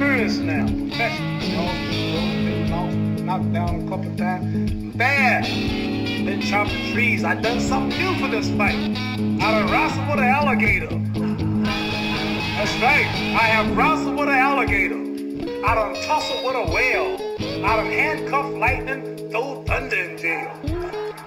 now, professional. You know, been knocked down a couple times. Bad. Been chopping trees. I done something new for this fight. I done wrestled with an alligator. That's right. I have wrestled with an alligator. I done tussled with a whale. I done handcuffed lightning, throw thunder in jail.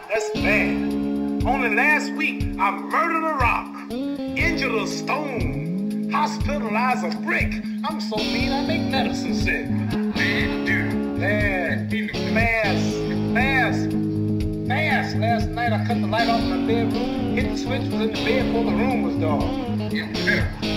That's bad. Only last week, I murdered a rock, injured a stone, hospitalized a brick. I'm so mean, I make medicine sick. Man, dude. Bad. Fast. Fast. Fast. Last night, I cut the light off in my bedroom, hit the switch, was in the bed before the room was dark. Yeah,